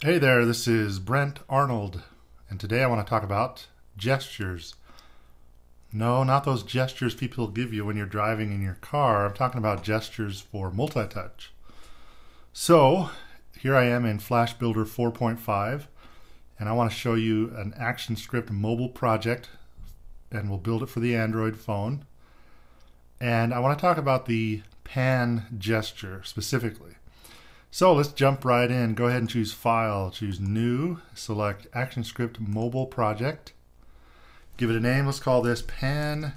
Hey there, this is Brent Arnold, and today I want to talk about gestures. No, not those gestures people give you when you're driving in your car. I'm talking about gestures for multi-touch. So, here I am in Flash Builder 4.5, and I want to show you an ActionScript mobile project, and we'll build it for the Android phone. And I want to talk about the pan gesture specifically. So let's jump right in. Go ahead and choose File, choose New, select ActionScript Mobile Project. Give it a name. Let's call this Pan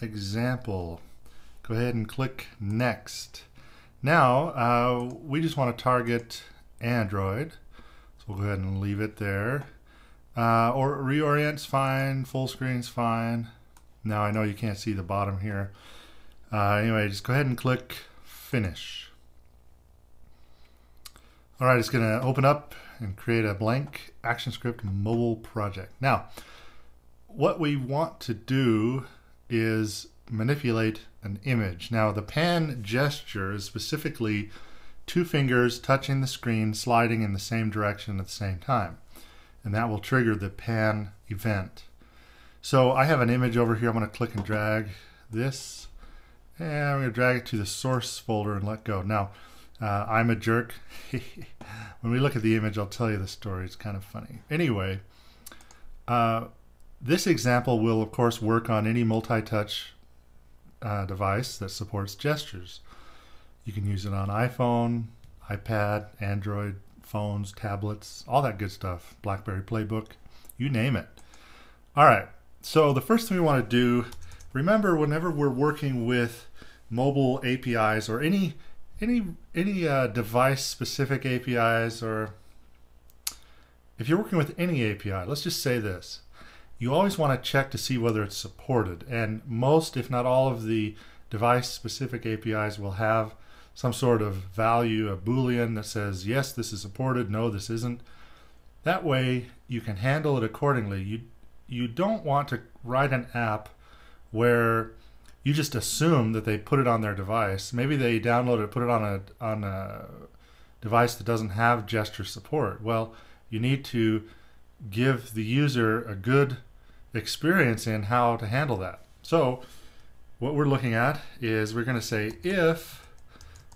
Example. Go ahead and click Next. Now, uh, we just want to target Android. So we'll go ahead and leave it there. Uh, or reorient's fine, full screen's fine. Now I know you can't see the bottom here. Uh, anyway, just go ahead and click Finish. All right, it's going to open up and create a blank ActionScript mobile project. Now, what we want to do is manipulate an image. Now, the pan gesture is specifically two fingers touching the screen, sliding in the same direction at the same time. And that will trigger the pan event. So I have an image over here. I'm going to click and drag this. And I'm going to drag it to the source folder and let go. Now, uh, I'm a jerk. when we look at the image, I'll tell you the story. It's kind of funny. Anyway, uh, this example will, of course, work on any multi-touch uh, device that supports gestures. You can use it on iPhone, iPad, Android, phones, tablets, all that good stuff. BlackBerry Playbook, you name it. All right, so the first thing we want to do, remember whenever we're working with mobile APIs or any any any uh, device specific APIs or if you're working with any API, let's just say this. You always want to check to see whether it's supported. And most, if not all of the device specific APIs will have some sort of value, a Boolean that says, yes, this is supported, no, this isn't. That way you can handle it accordingly. You, you don't want to write an app where you just assume that they put it on their device. Maybe they download it, put it on a on a device that doesn't have gesture support. Well, you need to give the user a good experience in how to handle that. So, what we're looking at is we're going to say if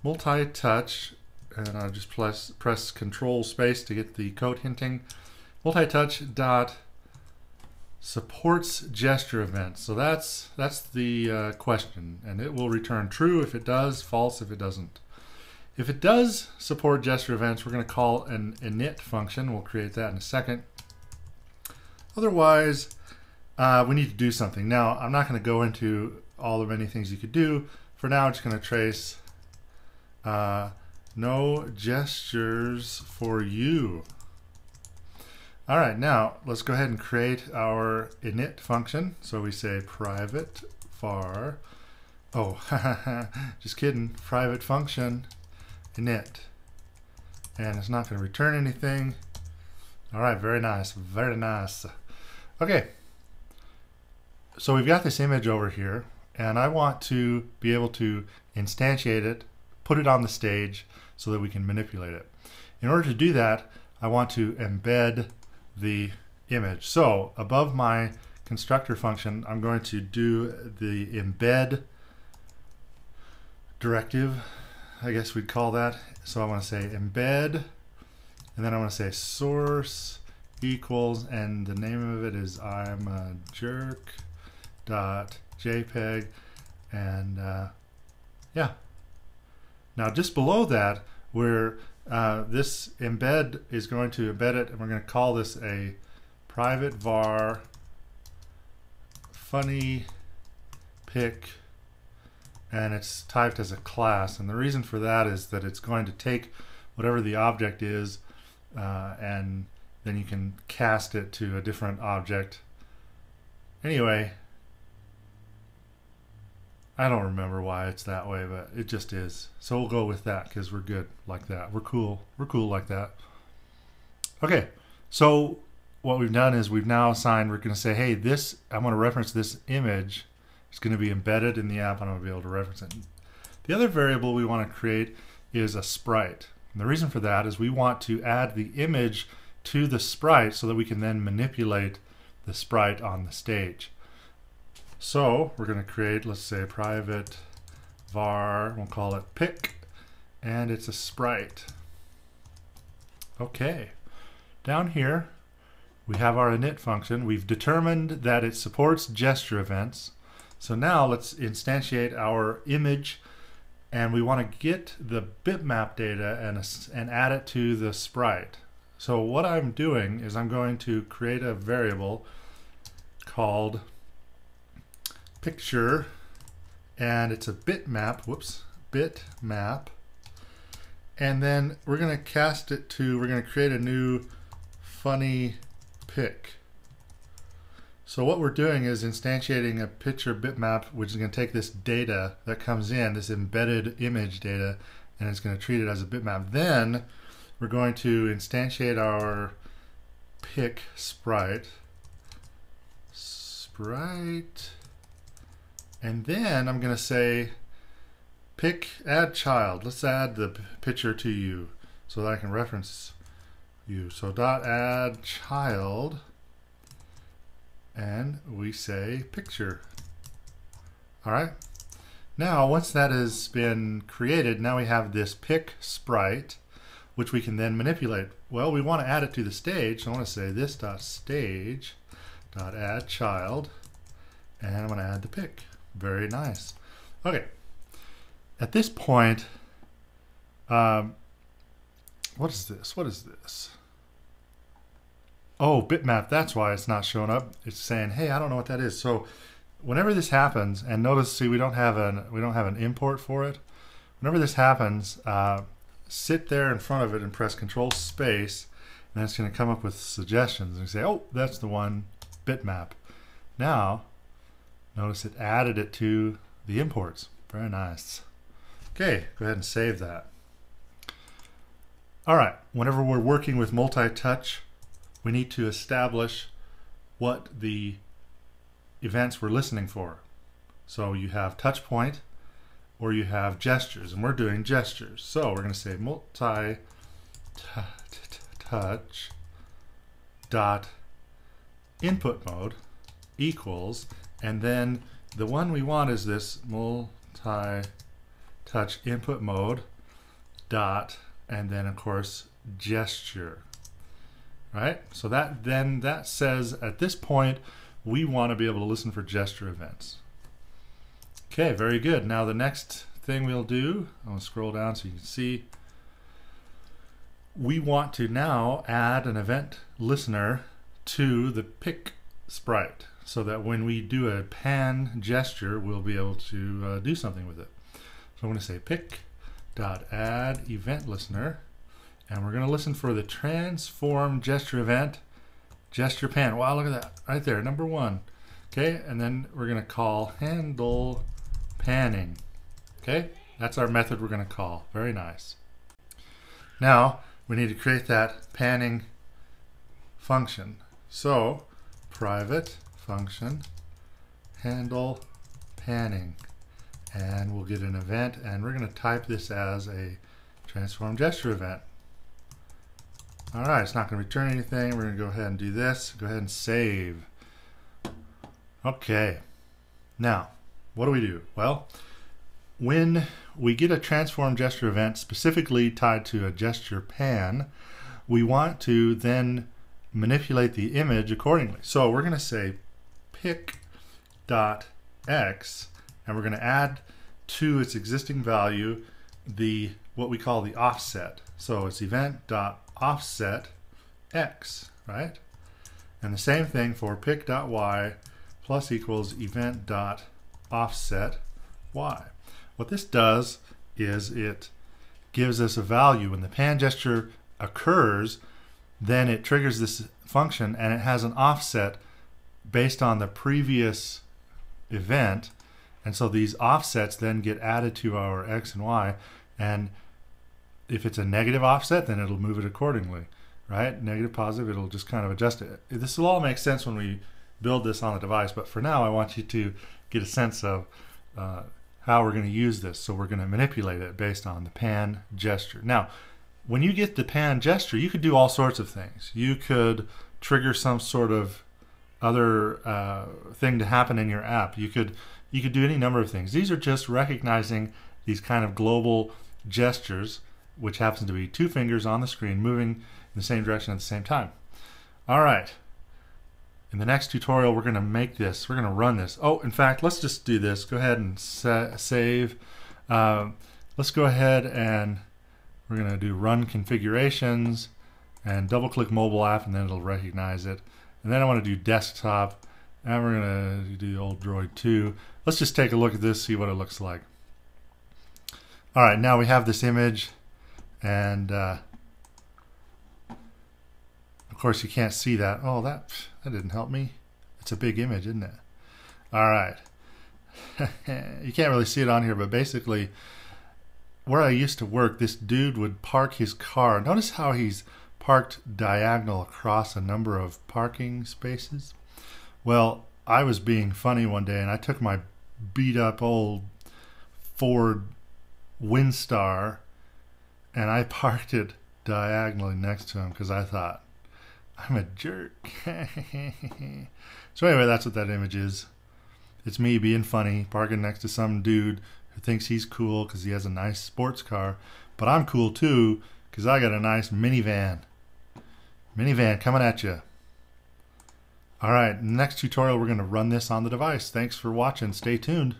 multi-touch, and I'll just press press Control Space to get the code hinting. Multi-touch dot supports gesture events. So that's that's the uh, question, and it will return true if it does, false if it doesn't. If it does support gesture events, we're going to call an init function. We'll create that in a second. Otherwise, uh, we need to do something. Now, I'm not going to go into all the many things you could do. For now, I'm just going to trace uh, no gestures for you. All right, now let's go ahead and create our init function. So we say private var, oh, just kidding, private function init. And it's not going to return anything. All right, very nice, very nice. Okay, so we've got this image over here, and I want to be able to instantiate it, put it on the stage so that we can manipulate it. In order to do that, I want to embed the image. So above my constructor function, I'm going to do the embed directive, I guess we'd call that. So I want to say embed, and then I want to say source equals, and the name of it is I'm a jerk dot JPEG, and uh, yeah. Now just below that, we're uh, this embed is going to embed it and we're going to call this a private var funny pick and it's typed as a class. And the reason for that is that it's going to take whatever the object is uh, and then you can cast it to a different object. Anyway I don't remember why it's that way, but it just is. So we'll go with that because we're good like that. We're cool. We're cool like that. Okay, so what we've done is we've now assigned, we're going to say, hey, this, I'm going to reference this image. It's going to be embedded in the app. I'm going to be able to reference it. The other variable we want to create is a sprite. And the reason for that is we want to add the image to the sprite so that we can then manipulate the sprite on the stage. So we're going to create, let's say, private var, we'll call it pick, and it's a sprite. Okay, down here we have our init function. We've determined that it supports gesture events. So now let's instantiate our image and we want to get the bitmap data and, and add it to the sprite. So what I'm doing is I'm going to create a variable called picture and it's a bitmap, whoops, bitmap. And then we're going to cast it to, we're going to create a new funny pick. So what we're doing is instantiating a picture bitmap, which is going to take this data that comes in, this embedded image data, and it's going to treat it as a bitmap. Then we're going to instantiate our pick sprite. Sprite. And then I'm going to say pick add child. Let's add the picture to you so that I can reference you. So dot add child and we say picture. All right. Now, once that has been created, now we have this pick sprite, which we can then manipulate. Well, we want to add it to the stage, so I want to say this dot stage dot add child, and I'm going to add the pick. Very nice. Okay. At this point, um, what is this? What is this? Oh, bitmap, that's why it's not showing up. It's saying, hey, I don't know what that is. So whenever this happens, and notice, see, we don't have an we don't have an import for it. Whenever this happens, uh, sit there in front of it and press Control Space, and it's going to come up with suggestions and say, oh, that's the one, bitmap. Now, notice it added it to the imports. Very nice. Okay, go ahead and save that. All right, whenever we're working with multi-touch we need to establish what the events we're listening for. So you have touch point or you have gestures, and we're doing gestures. So we're going to say multi touch dot input mode equals, and then the one we want is this multi touch input mode dot, and then of course gesture right? So that then that says at this point we want to be able to listen for gesture events. Okay, very good. Now the next thing we'll do, I'm to scroll down so you can see, we want to now add an event listener to the pick sprite so that when we do a pan gesture, we'll be able to uh, do something with it. So I'm going to say pick dot add event listener and we're going to listen for the transform gesture event, gesture pan. Wow, look at that right there, number one. Okay, and then we're going to call handle panning. Okay, that's our method we're going to call. Very nice. Now, we need to create that panning function. So, private function handle panning. And we'll get an event, and we're going to type this as a transform gesture event. All right, it's not going to return anything. We're going to go ahead and do this. Go ahead and save. Okay. Now, what do we do? Well, when we get a transform gesture event specifically tied to a gesture pan, we want to then manipulate the image accordingly. So we're going to say pick dot x and we're going to add to its existing value the what we call the offset. So it's event dot offset x, right? And the same thing for pick dot y plus equals event dot offset y. What this does is it gives us a value. When the pan gesture occurs, then it triggers this function and it has an offset based on the previous event. And so these offsets then get added to our x and y. And if it's a negative offset, then it'll move it accordingly, right? Negative, positive, it'll just kind of adjust it. This will all make sense when we build this on the device, but for now, I want you to get a sense of uh, how we're going to use this. So we're going to manipulate it based on the pan gesture. Now, when you get the pan gesture, you could do all sorts of things. You could trigger some sort of other uh, thing to happen in your app. You could you could do any number of things. These are just recognizing these kind of global gestures, which happens to be two fingers on the screen moving in the same direction at the same time. All right. In the next tutorial, we're going to make this. We're going to run this. Oh, in fact, let's just do this. Go ahead and sa save. Uh, let's go ahead and we're going to do run configurations and double click mobile app and then it'll recognize it. And then I want to do desktop and we're going to do old Droid 2. Let's just take a look at this, see what it looks like. All right, now we have this image and uh, of course you can't see that. Oh, that, that didn't help me. It's a big image, isn't it? All right. you can't really see it on here, but basically where I used to work, this dude would park his car. Notice how he's parked diagonal across a number of parking spaces. Well, I was being funny one day and I took my beat up old Ford Windstar and I parked it diagonally next to him because I thought, I'm a jerk. so, anyway, that's what that image is. It's me being funny, parking next to some dude who thinks he's cool because he has a nice sports car. But I'm cool too because I got a nice minivan. Minivan coming at you. All right, next tutorial, we're going to run this on the device. Thanks for watching. Stay tuned.